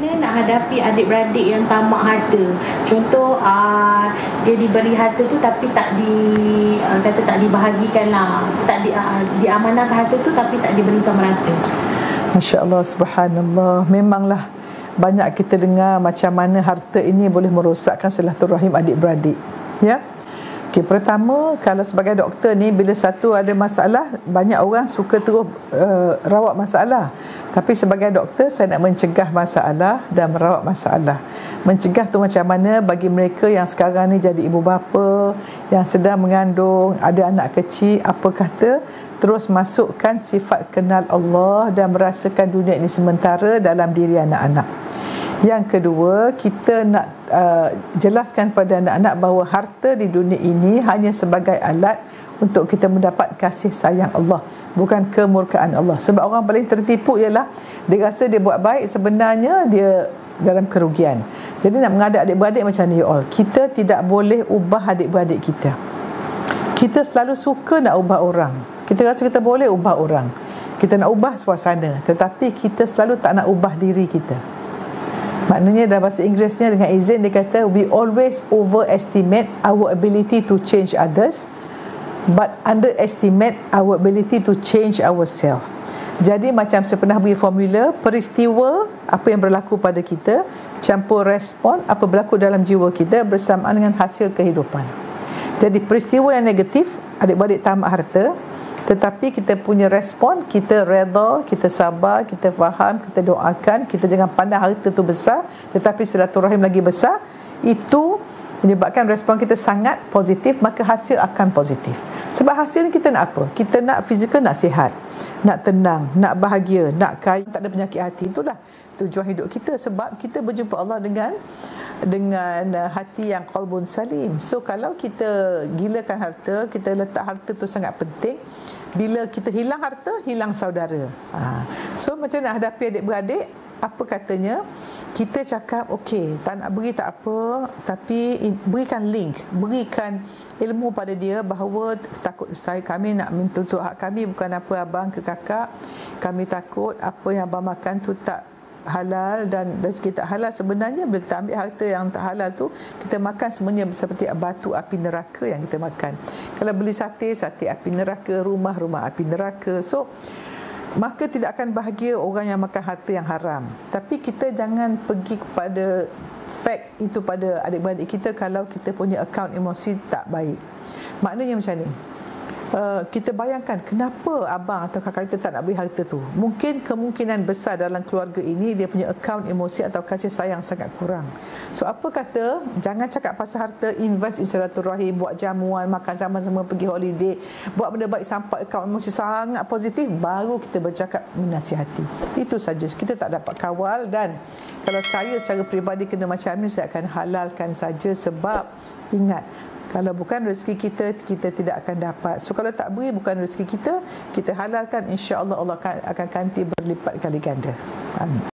mana nak hadapi adik-beradik yang tamak harta? Contoh uh, dia diberi harta tu tapi tak di uh, kata tak dibahagikan lah. Tak di, uh, diamanahkan harta tu tapi tak diberi sama rata. Masya Allah subhanallah. Memanglah banyak kita dengar macam mana harta ini boleh merosakkan silaturahim adik-beradik. Ya Okay, pertama kalau sebagai doktor ni bila satu ada masalah banyak orang suka terus uh, rawat masalah. Tapi sebagai doktor saya nak mencegah masalah dan merawat masalah. Mencegah tu macam mana bagi mereka yang sekarang ni jadi ibu bapa, yang sedang mengandung, ada anak kecil, apa kata terus masukkan sifat kenal Allah dan merasakan dunia ini sementara dalam diri anak-anak. Yang kedua, kita nak uh, jelaskan pada anak-anak bahawa harta di dunia ini hanya sebagai alat untuk kita mendapat kasih sayang Allah, bukan kemurkaan Allah. Sebab orang paling tertipu ialah dia rasa dia buat baik sebenarnya dia dalam kerugian. Jadi nak mengadap adik-beradik macam ni all. Kita tidak boleh ubah adik-beradik kita. Kita selalu suka nak ubah orang. Kita rasa kita boleh ubah orang. Kita nak ubah suasana, tetapi kita selalu tak nak ubah diri kita. Maknanya dalam bahasa Inggerisnya dengan izin dia kata we always overestimate our ability to change others but underestimate our ability to change ourselves. Jadi macam saya pernah beri formula peristiwa apa yang berlaku pada kita campur respon apa berlaku dalam jiwa kita bersamaan dengan hasil kehidupan. Jadi peristiwa yang negatif adik-beradik tamak harta tetapi kita punya respon kita redha kita sabar kita faham kita doakan kita jangan pandang harta tu besar tetapi silaturahim lagi besar itu menyebabkan respon kita sangat positif maka hasil akan positif sebab hasil ni kita nak apa? Kita nak fizikal nak sihat nak tenang nak bahagia nak kaya. Tak ada penyakit hati itulah tujuan hidup kita. Sebab kita berjumpa Allah dengan dengan uh, hati yang qalbun salim. So kalau kita gilakan harta, kita letak harta tu sangat penting. Bila kita hilang harta hilang saudara. Ha. so macam nak hadapi adik-beradik apa katanya kita cakap okey tak nak beri tak apa tapi berikan link berikan ilmu pada dia bahawa takut saya kami nak minta untuk hak kami bukan apa abang ke kakak. Kami takut apa yang abang makan tu tak halal dan dari segi tak halal. Sebenarnya bila kita ambil harta yang tak halal tu kita makan semuanya seperti batu api neraka yang kita makan. Kalau beli sate sate api neraka rumah rumah api neraka. So maka tidak akan bahagia orang yang makan harta yang haram. Tapi kita jangan pergi kepada fact itu pada adik-beradik kita kalau kita punya account emosi tak baik. Maknanya macam ni Uh, kita bayangkan kenapa abang atau kakak kita tak nak beri harta tu? Mungkin kemungkinan besar dalam keluarga ini dia punya akaun emosi atau kasih sayang sangat kurang. So apa kata? Jangan cakap pasal harta invest in silaturahim buat jamuan makan sama-sama pergi holiday buat benda baik sampai akaun emosi sangat positif baru kita bercakap menasihati. Itu saja. Kita tak dapat kawal dan kalau saya secara peribadi kena macam ni saya akan halalkan saja sebab ingat kalau bukan rezeki kita kita tidak akan dapat. So kalau tak beri bukan rezeki kita kita halalkan insya-Allah Allah akan, ganti berlipat kali ganda. Amin